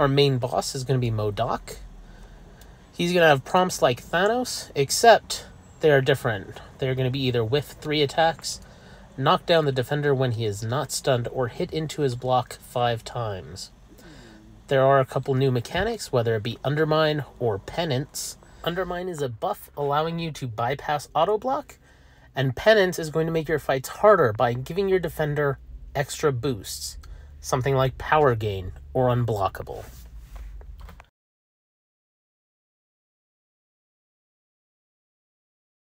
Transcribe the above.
our main boss is going to be Modok. He's going to have prompts like Thanos, except they are different. They're going to be either whiff three attacks, knock down the defender when he is not stunned, or hit into his block five times. There are a couple new mechanics, whether it be Undermine or Penance. Undermine is a buff allowing you to bypass auto block, and Penance is going to make your fights harder by giving your defender extra boosts, something like Power Gain or Unblockable.